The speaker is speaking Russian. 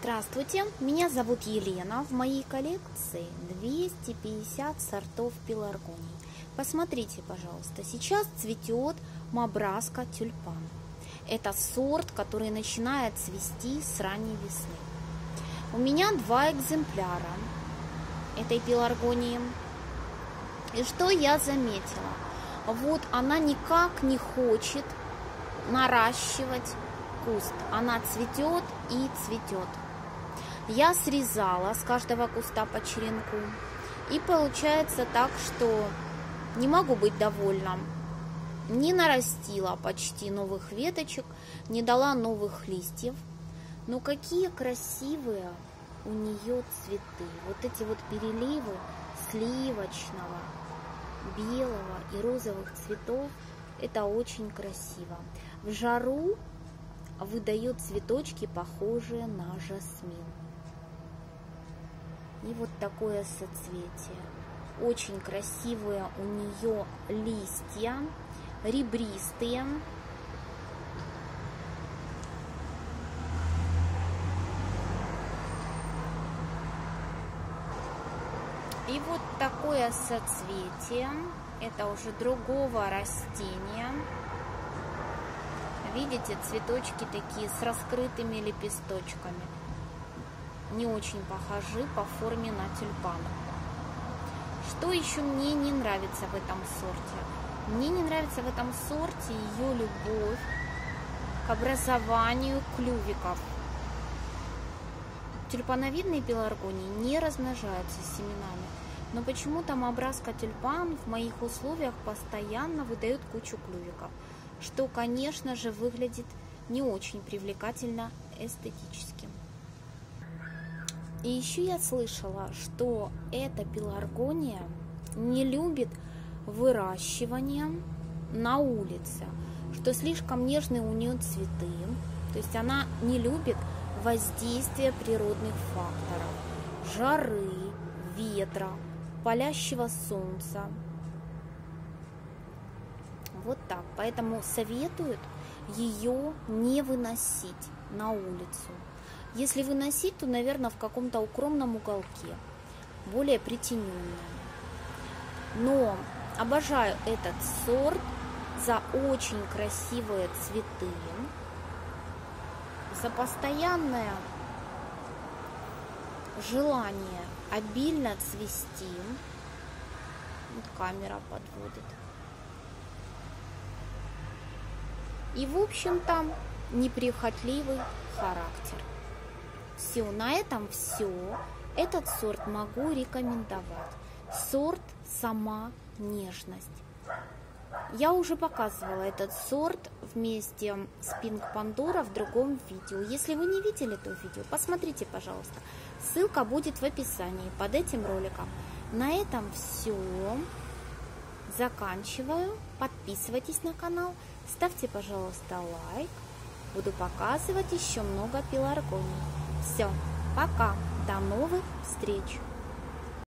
Здравствуйте, меня зовут Елена. В моей коллекции 250 сортов пеларгоний. Посмотрите, пожалуйста, сейчас цветет мабраска тюльпан. Это сорт, который начинает цвести с ранней весны. У меня два экземпляра этой пеларгонии. И что я заметила? Вот она никак не хочет наращивать куст. Она цветет и цветет. Я срезала с каждого куста по черенку. И получается так, что не могу быть довольна. Не нарастила почти новых веточек, не дала новых листьев. Но какие красивые у нее цветы. Вот эти вот переливы сливочного, белого и розовых цветов. Это очень красиво. В жару выдает цветочки, похожие на жасмин. И вот такое соцветие. Очень красивые у нее листья, ребристые. И вот такое соцветие. Это уже другого растения. Видите, цветочки такие с раскрытыми лепесточками. Не очень похожи по форме на тюльпаны. Что еще мне не нравится в этом сорте? Мне не нравится в этом сорте ее любовь к образованию клювиков. Тюльпановидные пеларгонии не размножаются семенами, но почему-то мабраска тюльпан в моих условиях постоянно выдает кучу клювиков что, конечно же, выглядит не очень привлекательно эстетически. И еще я слышала, что эта пеларгония не любит выращивания на улице, что слишком нежные у нее цветы, то есть она не любит воздействия природных факторов, жары, ветра, палящего солнца, вот так. Поэтому советуют ее не выносить на улицу. Если выносить, то, наверное, в каком-то укромном уголке, более притененном. Но обожаю этот сорт за очень красивые цветы, за постоянное желание обильно цвести. Вот камера подводит. и, в общем-то, неприхотливый характер. Все, на этом все. Этот сорт могу рекомендовать. Сорт «Сама нежность». Я уже показывала этот сорт вместе с Pink Pandora в другом видео. Если вы не видели то видео, посмотрите, пожалуйста. Ссылка будет в описании под этим роликом. На этом все. Заканчиваю. Подписывайтесь на канал. Ставьте, пожалуйста, лайк. Буду показывать еще много пеларгоний. Все, пока, до новых встреч!